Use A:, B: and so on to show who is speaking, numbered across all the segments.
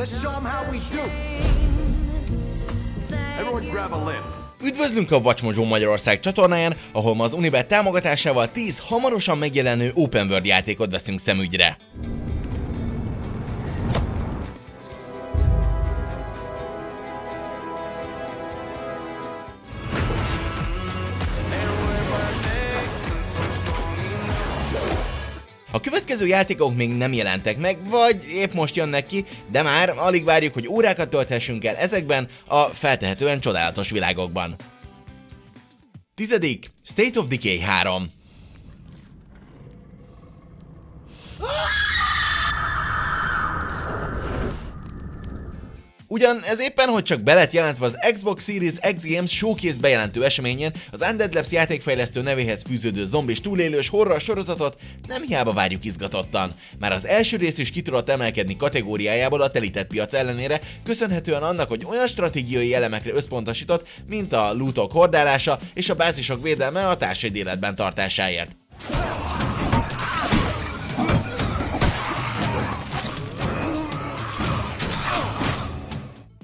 A: Let's show them how we do. Everyone grab a limb.
B: Üdvözlünk a Watchmojo Magyarország csatornáján, ahol ma az Unibet támogatásával 10 hamarosan megjelenő Open World játékot veszünk szemügyre. A következő játékok még nem jelentek meg, vagy épp most jönnek ki, de már alig várjuk, hogy órákat tölthessünk el ezekben a feltehetően csodálatos világokban. Tizedik, State of Decay 3. Ugyan ez éppen, hogy csak belet jelentve az Xbox Series X Games Showcase bejelentő eseményen, az Undead Labs játékfejlesztő nevéhez fűződő zombis túlélős horror sorozatot nem hiába várjuk izgatottan. Már az első rész is ki tudott emelkedni kategóriájából a telített piac ellenére, köszönhetően annak, hogy olyan stratégiai elemekre összpontosított, mint a lootok hordálása és a bázisok védelme a társaid életben tartásáért.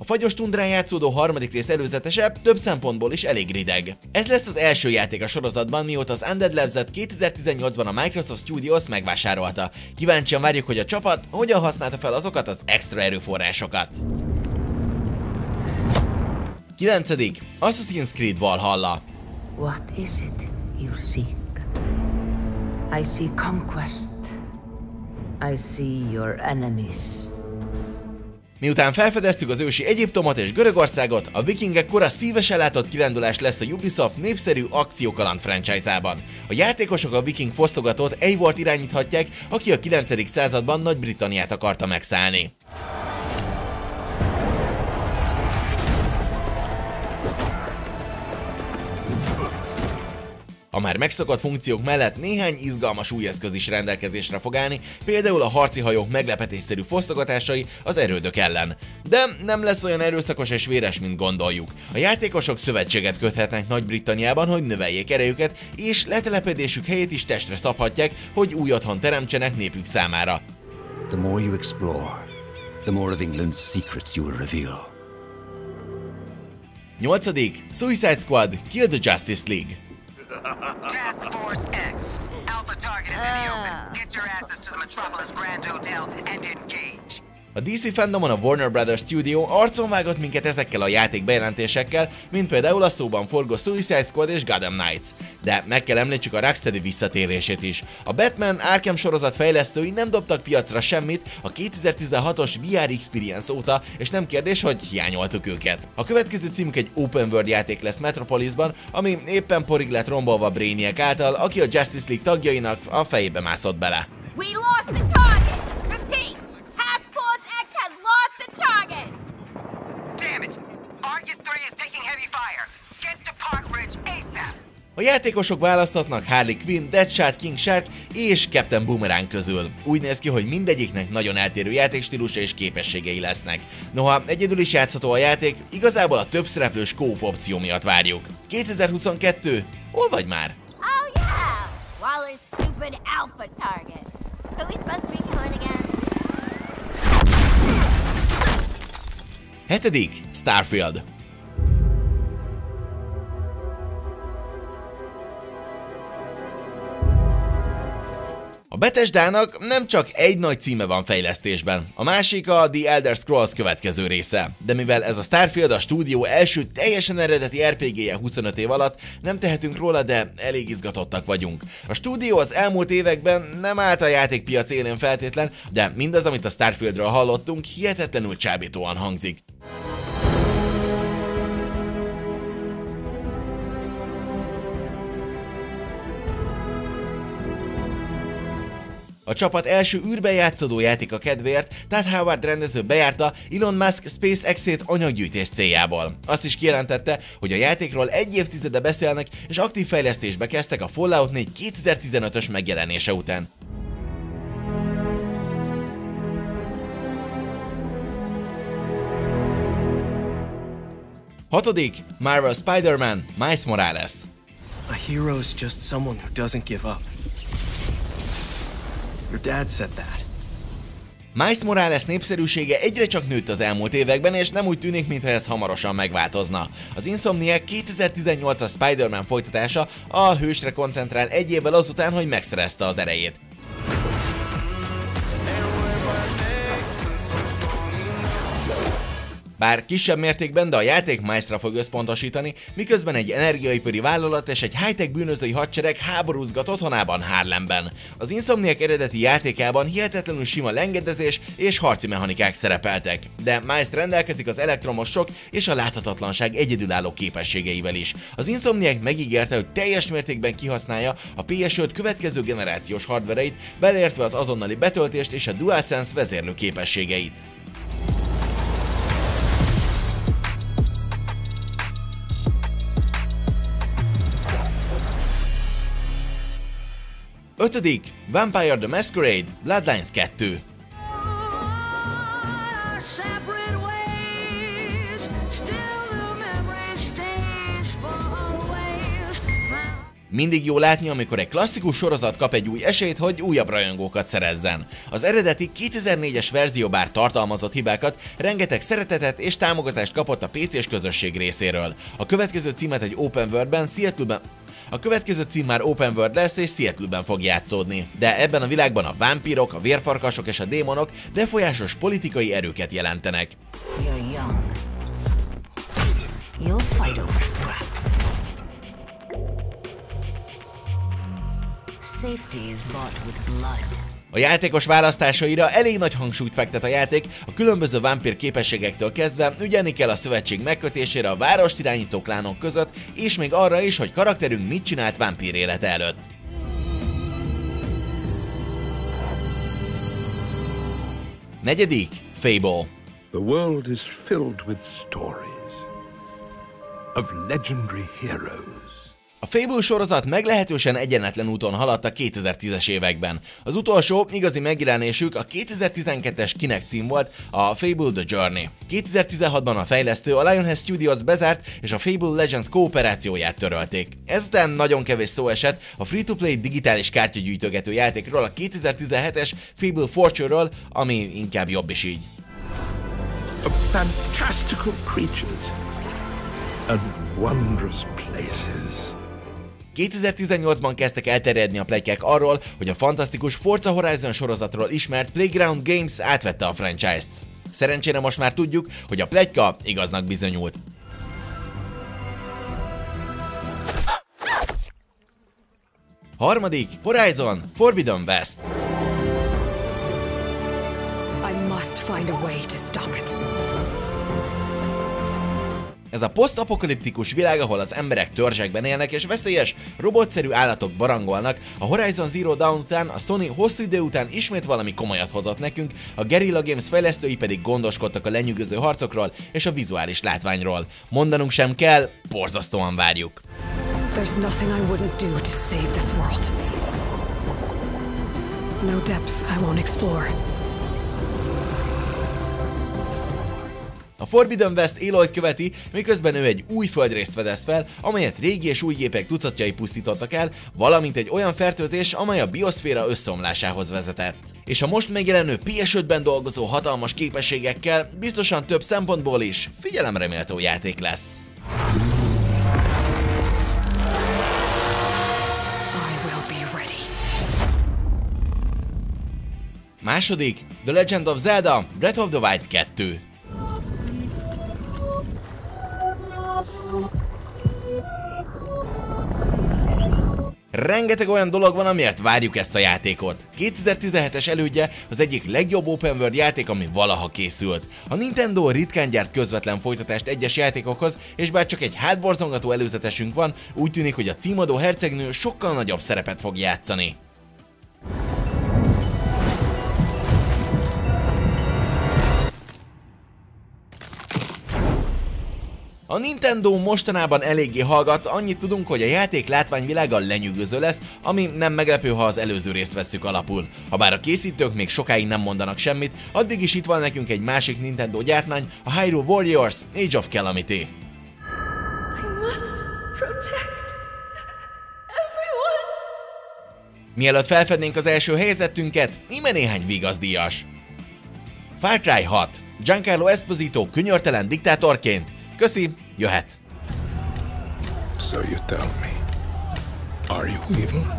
B: Fagyos tundrán játszódó harmadik rész előzetesebb több szempontból is elég rideg. Ez lesz az első játék a sorozatban, mióta az Undead Labs-et 2018-ban a Microsoft Studios megvásárolta. Kíváncsian várjuk, hogy a csapat hogyan használta fel azokat az extra erőforrásokat. 9. Assassin's Creed Valhalla
C: What is it you seek? I see conquest. I see your enemies.
B: Miután felfedeztük az ősi Egyiptomot és Görögországot, a vikingek kora szívesen látott kirándulás lesz a Ubisoft népszerű akciókaland franchise-ában. A játékosok a viking fosztogatót Eivort irányíthatják, aki a 9. században Nagy-Britanniát akarta megszállni. A már megszokott funkciók mellett néhány izgalmas új eszköz is rendelkezésre fog állni, például a harci hajók meglepetésszerű fosztogatásai az erődök ellen. De nem lesz olyan erőszakos és véres, mint gondoljuk. A játékosok szövetséget köthetnek Nagy-Britanniában, hogy növeljék erejüket, és letelepedésük helyét is testre szabhatják, hogy új otthon teremtsenek népük számára.
D: The more you explore, the more of England's secrets you will reveal.
B: 8. Suicide Squad Kill the Justice League
E: Task Force X. Alpha target is in the open. Ah. Get your asses to the Metropolis Grand Hotel and engage.
B: A DC fandomon a Warner Brothers Studio arcon vágott minket ezekkel a játék bejelentésekkel, mint például a szóban forgó Suicide Squad és Gotham Knights. De meg kell említsük a Rocksteady visszatérését is. A Batman Arkham sorozat fejlesztői nem dobtak piacra semmit a 2016-os VR Experience óta, és nem kérdés, hogy hiányoltuk őket. A következő címük egy Open World játék lesz Metropolisban, ami éppen porig lett rombolva Brainiac által, aki a Justice League tagjainak a fejébe mászott bele.
F: We lost the target! Repeat! Task Force X has lost the target!
E: Damn it! Argus 3 is taking heavy fire. Get to Park Ridge ASAP.
B: A játékosok választhatnak Harley Quinn, Deadshot, King Shark és Captain Boomerang közül. Úgy néz ki, hogy mindegyiknek nagyon eltérő játékstílusa és képességei lesznek. Noha egyedül is játszható a játék, igazából a több szereplős kóp opció miatt várjuk. 2022? Hol vagy már?
F: Oh yeah! Waller's stupid alpha target. Who we supposed to be killing again?
B: Hetedik, Starfield. A Bethesdának nem csak egy nagy címe van fejlesztésben, a másik a The Elder Scrolls következő része. De mivel ez a Starfield a stúdió első teljesen eredeti RPG-je 25 év alatt, nem tehetünk róla, de elég izgatottak vagyunk. A stúdió az elmúlt években nem állt a játékpiac élén feltétlen, de mindaz, amit a Starfieldről hallottunk, hihetetlenül csábítóan hangzik. A csapat első űrben játszódó játéka kedvéért, tehát Howard rendező bejárta Elon Musk SpaceX-ét anyaggyűjtés céljából. Azt is kijelentette, hogy a játékról egy évtizede beszélnek, és aktív fejlesztésbe kezdtek a Fallout 4 2015-ös megjelenése után. Hatodik, Marvel Spider-Man, Miles Morales.
G: A hero's just someone who doesn't give up. Your dad said that.
B: Miles Morales népszerűsége egyre csak nőtt az elmúlt években, és nem úgy tűnik, mintha ez hamarosan megváltozna. Az Insomniac 2018-as Spider-Man folytatása a hősre koncentrál egy évvel azután, hogy megszerezte az erejét. Bár kisebb mértékben, de a játék Maestra fog összpontosítani, miközben egy energiaipari vállalat és egy high-tech bűnözői hadsereg háborúzgat otthonában Harlemben. Az Insomniac eredeti játékában hihetetlenül sima lengedezés és harci mechanikák szerepeltek, de Miles rendelkezik az elektromos sok és a láthatatlanság egyedülálló képességeivel is. Az Insomniac megígérte, hogy teljes mértékben kihasználja a PS5 következő generációs hardvereit, beleértve az azonnali betöltést és a DualSense vezérlő képességeit. Ötödik, Vampire the Masquerade Bloodlines 2. Mindig jó látni, amikor egy klasszikus sorozat kap egy új esélyt, hogy újabb rajongókat szerezzen. Az eredeti 2004-es verzió bár tartalmazott hibákat, rengeteg szeretetet és támogatást kapott a PC-s közösség részéről. A következő címet egy Open World-ben, Seattle-ben a következő cím már Open World lesz és Seattle-ben fog játszódni. De ebben a világban a vámpírok, a vérfarkasok és a démonok befolyásos politikai erőket jelentenek.
C: Safety is bought with blood.
B: A játékos választásaira elég nagy hangsúlyt fektet a játék, a különböző vámpír képességektől kezdve ügyelni kell a szövetség megkötésére a várost irányító klánok között, és még arra is, hogy karakterünk mit csinált vámpír élete előtt. Negyedik, Fable.
H: The world is filled with stories of legendary heroes
B: a Fable sorozat meglehetősen egyenetlen úton haladt a 2010-es években. Az utolsó igazi megjelenésük a 2012-es Kinect cím volt, a Fable The Journey. 2016-ban a fejlesztő a Lionhead Studios bezárt és a Fable Legends kooperációját törölték. Ezután nagyon kevés szó esett a free-to-play digitális kártyagyűjtögető játékról, a 2017-es Fable Fortune-ről, ami inkább jobb is így.
H: Fantastical creatures and wondrous places.
B: 2018-ban kezdtek elterjedni a plegykák arról, hogy a fantasztikus Forza Horizon sorozatról ismert Playground Games átvette a franchise-t. Szerencsére most már tudjuk, hogy a plegyka igaznak bizonyult. Harmadik, Horizon Forbidden West. I must find a way to stop it. Ez a posztapokaliptikus világ, ahol az emberek törzsekben élnek és veszélyes, robotszerű állatok barangolnak, a Horizon Zero Dawn után a Sony hosszú idő után ismét valami komolyat hozott nekünk, a Guerrilla Games fejlesztői pedig gondoskodtak a lenyűgöző harcokról és a vizuális látványról. Mondanunk sem kell, borzasztóan várjuk. There's nothing I wouldn't do to save this world. No depths I won't explore. A Forbidden West Aloy követi, miközben ő egy új földrészt fedez fel, amelyet régi és új gépek tucatjai pusztítottak el, valamint egy olyan fertőzés, amely a bioszféra összeomlásához vezetett. És a most megjelenő PS5-ben dolgozó hatalmas képességekkel biztosan több szempontból is figyelemre méltó játék lesz. Második, The Legend of Zelda Breath of the Wild 2. Rengeteg olyan dolog van, amiért várjuk ezt a játékot. 2017-es elődje az egyik legjobb open world játék, ami valaha készült. A Nintendo ritkán gyárt közvetlen folytatást egyes játékokhoz, és bár csak egy hátborzongató előzetesünk van, úgy tűnik, hogy a címadó hercegnő sokkal nagyobb szerepet fog játszani. A Nintendo mostanában eléggé hallgat, annyit tudunk, hogy a játék látványvilága lenyűgöző lesz, ami nem meglepő, ha az előző részt vesszük alapul. Habár a készítők még sokáig nem mondanak semmit, addig is itt van nekünk egy másik Nintendo gyártmány, a Hyrule Warriors Age of Calamity. Mielőtt felfednénk az első helyzetünket, íme néhány vigazdíjas. Far Cry 6. Giancarlo Esposito könyörtelen diktátorként. Köszi, jöhet.
H: So you tell me. Are you evil?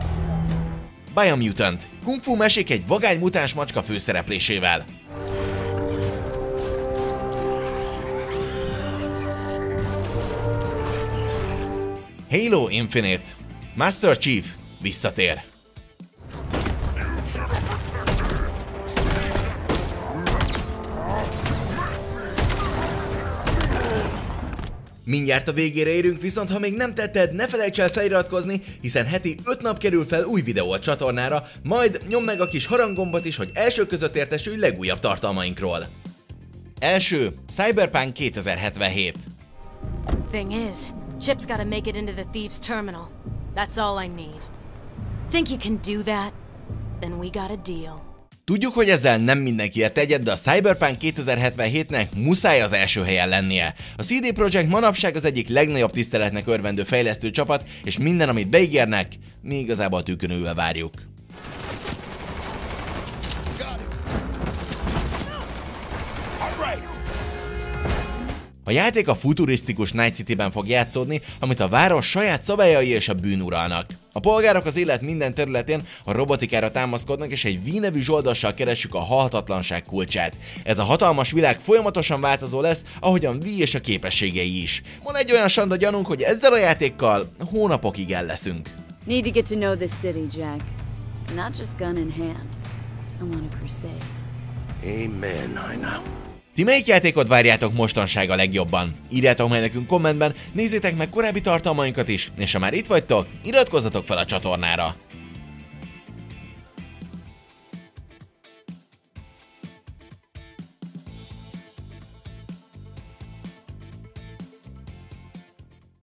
B: Biomutant. Kung Fu mesék egy vagány mutáns macska főszereplésével. Halo Infinite. Master Chief visszatér. Mindjárt a végére érünk, viszont ha még nem tetted, ne felejts el feliratkozni, hiszen heti 5 nap kerül fel új videó a csatornára, majd nyomd meg a kis haranggombot is, hogy első között értesülj legújabb tartalmainkról. Első, Cyberpunk 2077.
I: Thing is, Chip's gotta make it into the thieves' terminal. That's all I need. Think you can do that? Then we got a deal.
B: Tudjuk, hogy ezzel nem mindenki ért egyet, de a Cyberpunk 2077-nek muszáj az első helyen lennie. A CD Projekt manapság az egyik legnagyobb tiszteletnek örvendő fejlesztő csapat, és minden, amit beígérnek, mi igazából tűkönülve várjuk. A játék a futurisztikus Night City-ben fog játszódni, amit a város saját szabályai és a bűn uralnak. A polgárok az élet minden területén a robotikára támaszkodnak, és egy V nevű zsoldossal keresjük a halhatatlanság kulcsát. Ez a hatalmas világ folyamatosan változó lesz, ahogyan V és a képességei is. Van egy olyan sanda gyanunk, hogy ezzel a játékkal hónapokig el leszünk.
J: Need to get to know this city, Jack. Not just gun in hand. I'm on a crusade.
H: Amen, Heina.
B: Ti melyik játékot várjátok mostanság a legjobban? Írjátok meg nekünk kommentben, nézzétek meg korábbi tartalmainkat is, és ha már itt vagytok, iratkozzatok fel a csatornára.